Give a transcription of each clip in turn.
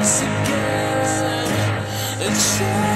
once again. It's true.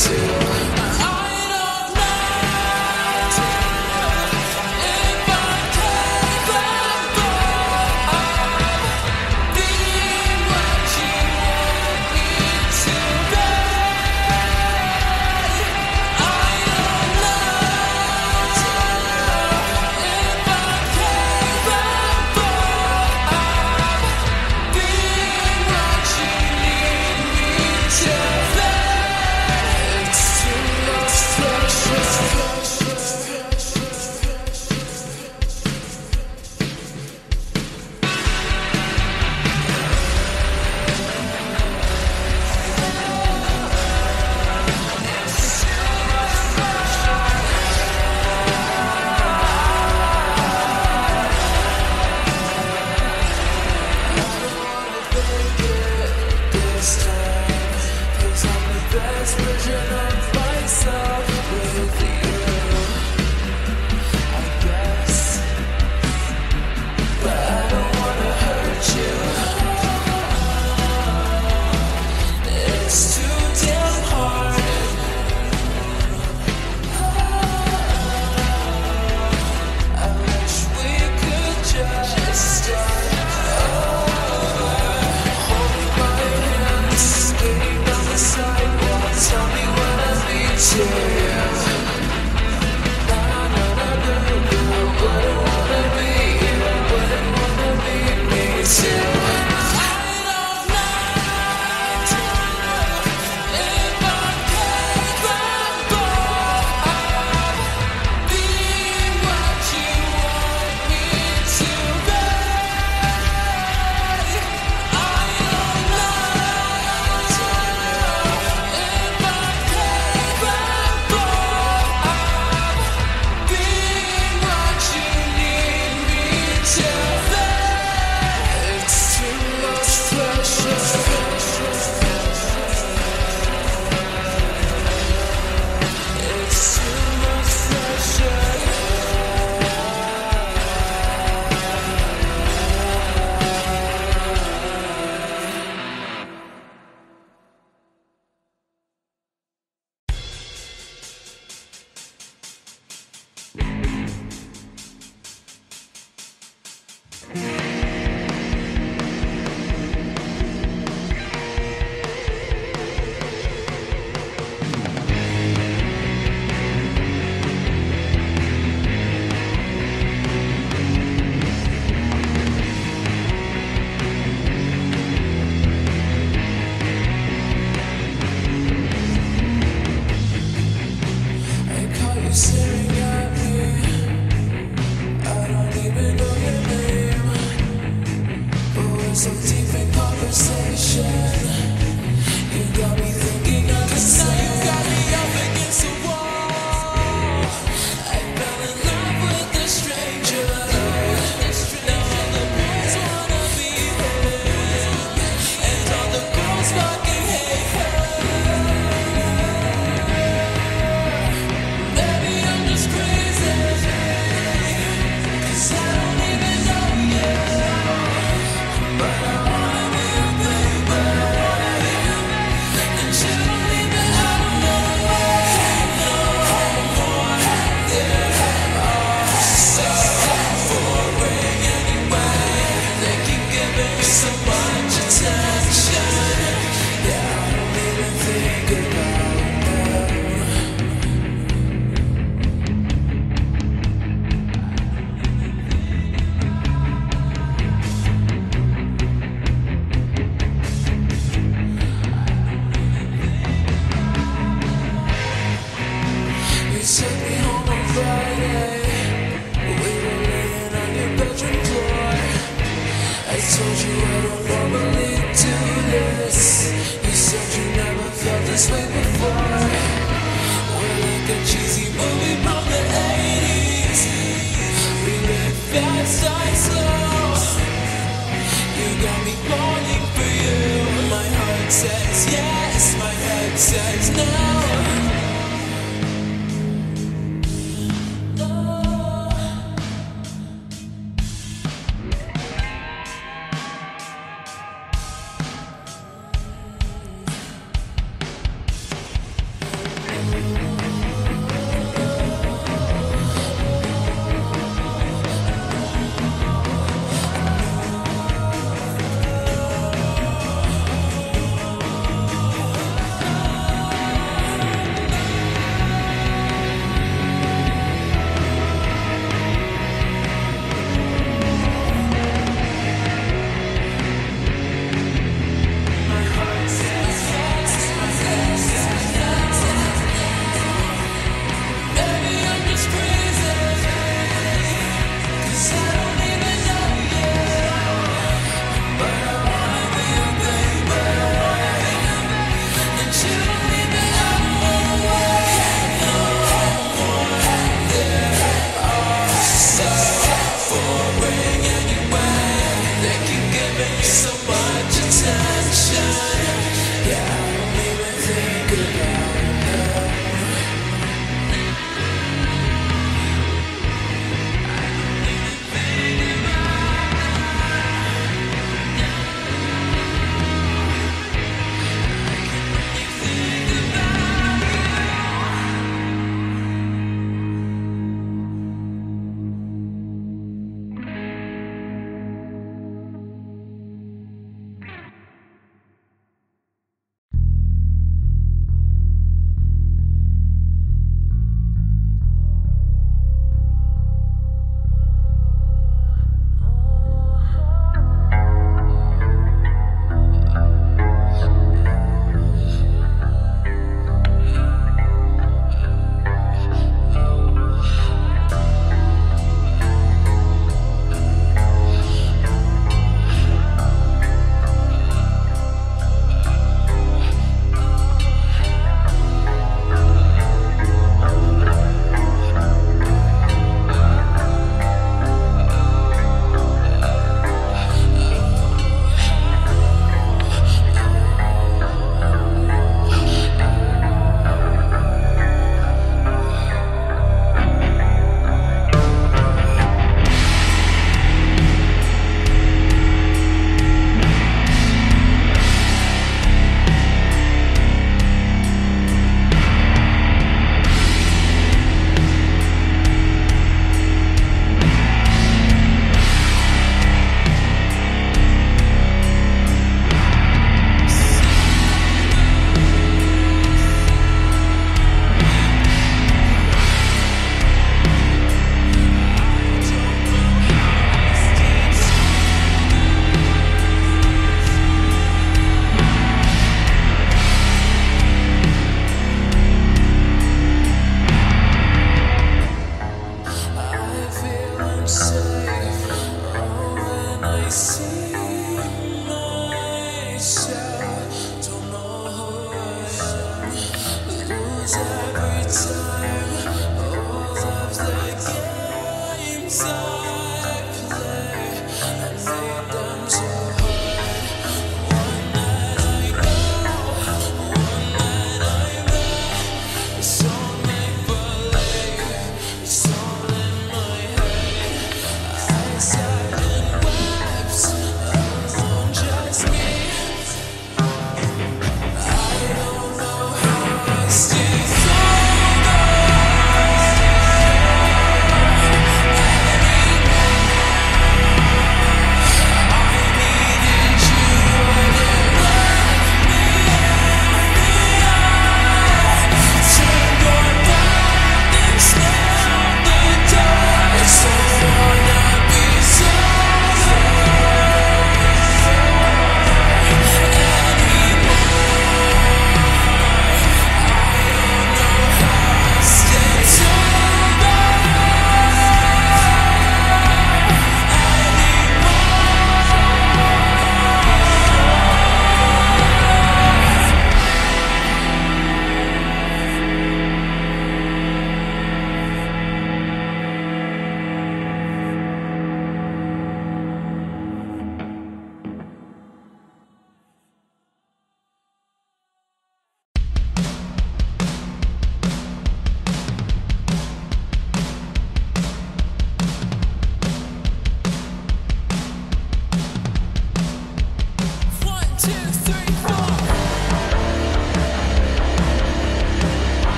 It's